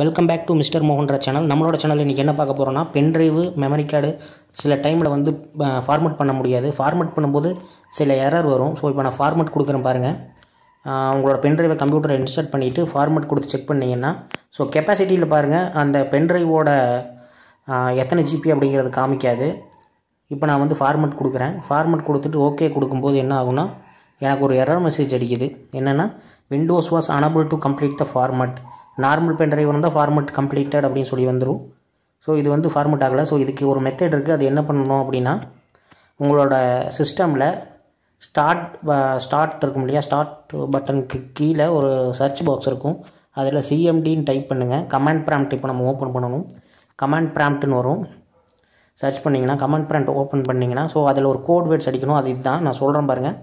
Welcome back to mister மோகன்ற channel நம்மளோட channel இன்றைக்கி என்ன பார்க்க போகிறோம்னா பென்ட்ரைவு மெமரி கார்டு சில டைமில் வந்து ஃபார்மேட் பண்ண முடியாது. ஃபார்மேட் பண்ணும்போது சில எரர் வரும். ஸோ இப்போ நான் ஃபார்மேட் கொடுக்குறேன் பாருங்கள் உங்களோட பென்ட்ரைவை கம்ப்யூட்டரை இன்ஸ்டால் பண்ணிவிட்டு ஃபார்மேட் கொடுத்து செக் பண்ணிங்கன்னா ஸோ கெப்பாசிட்டியில் பாருங்கள் அந்த பென்ட்ரைவோட எத்தனை ஜிபி அப்படிங்கிறது காமிக்காது. இப்போ நான் வந்து ஃபார்மேட் கொடுக்குறேன். ஃபார்மேட் கொடுத்துட்டு ஓகே கொடுக்கும்போது என்ன ஆகும்னா எனக்கு ஒரு எரர் மெசேஜ் அடிக்குது. என்னென்னா windows was unable to complete the format normal pendrive வந்தால் ஃபார்மெட் கம்ப்ளீட்டட் அப்படின்னு சொல்லி வந்துடும் ஸோ இது வந்து ஃபார்மெட் ஆகலை. ஸோ இதுக்கு ஒரு மெத்தட் இருக்குது அது என்ன பண்ணணும் அப்படின்னா உங்களோட சிஸ்டமில் ஸ்டார்ட் ஸ்டார்ட் இருக்கும் இல்லையா? ஸ்டார்ட் பட்டனுக்கு கீழே ஒரு சர்ச் பாக்ஸ் இருக்கும். அதில் சிஎம்டின்னு டைப் பண்ணுங்கள் கமாண்ட் ப்ராம்ப்ட் இப்போ நம்ம ஓப்பன் பண்ணணும். கமாண்ட் ப்ராம்ப்ட்னு வரும். சர்ச் பண்ணிங்கன்னா கமெண்ட் ப்ராண்ட் ஓப்பன் பண்ணிங்கன்னா ஸோ அதில் ஒரு கோட் வேர்ட்ஸ் அடிக்கணும். அது இதுதான். நான் சொல்கிறேன் பாருங்கள்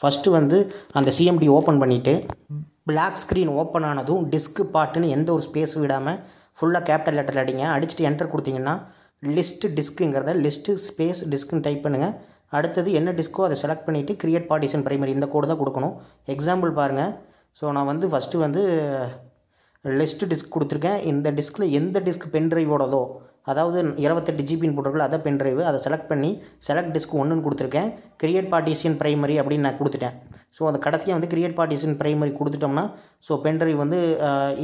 ஃபஸ்ட்டு வந்து அந்த சிஎம்டி ஓப்பன் பண்ணிவிட்டு பிளாக் ஸ்க்ரீன் ஓப்பன் ஆனதும் டிஸ்க் பாட்டுன்னு எந்த ஒரு ஸ்பேஸும் விடாமல் ஃபுல்லாக கேபிட்டல் லெட்டரில் அடிங்க. அடிச்சுட்டு என்டர் கொடுத்தீங்கன்னா லிஸ்ட்டு டிஸ்க்குங்கிறத லிஸ்ட்டு ஸ்பேஸ் டிஸ்க்குன்னு டைப் பண்ணுங்கள் அடுத்தது என்ன டிஸ்க்கோ அதை செலக்ட் பண்ணிவிட்டு கிரியேட் பார்ட்டிஷன் பிரைமரி இந்த கோடு தான் கொடுக்கணும். எக்ஸாம்பிள் பாருங்கள் ஸோ நான் வந்து ஃபஸ்ட்டு வந்து லிஸ்ட்டு டிஸ்க் கொடுத்துருக்கேன். இந்த டிஸ்கில் எந்த டிஸ்க் பென் ட்ரைவோடதோ அதாவது இருபத்தெட்டு ஜிபின்னு போட்டிருக்கல அதான் பென் ட்ரைவ் அதை செலக்ட் பண்ணி செலக்ட் டிஸ்க் ஒன்றுன்னு கொடுத்துருக்கேன். கிரியேட் பார்ட்டிஷன் பிரைமரி அப்படின்னு நான் கொடுத்துட்டேன். ஸோ அந்த கடைசியாக வந்து கிரியேட் பார்ட்டிஷன் பிரைமரி கொடுத்துட்டோம்னா ஸோ பென் ட்ரைவ் வந்து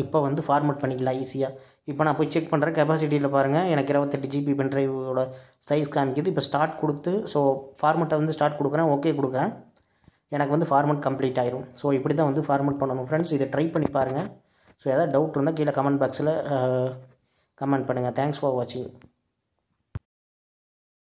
இப்போ வந்து ஃபார்மேட் பண்ணிக்கலாம் ஈஸியாக இப்போ நான் போய் செக் பண்ணுறேன் கெப்பாசிட்டியில் பாருங்கள் எனக்கு இருபத்தெட்டு ஜிபி பென் ட்ரைவோட சைஸ் காமிக்குது. இப்போ ஸ்டார்ட் கொடுத்து ஸோ ஃபார்மெட்டை வந்து ஸ்டார்ட் கொடுக்குறேன் ஓகே கொடுக்குறேன். எனக்கு வந்து ஃபார்மேட் கம்ப்ளீட் ஆயிரும். ஸோ இப்படி தான் வந்து ஃபார்மேட் பண்ணணும். ஃப்ரெண்ட்ஸ் இதை ட்ரை பண்ணி பாருங்கள் ஸோ ஏதாவது டவுட் இருந்தால் கீழே கமெண்ட் பாக்ஸில் கமெண்ட் பண்ணுங்கள் தேங்க்ஸ் ஃபார் வாட்சிங்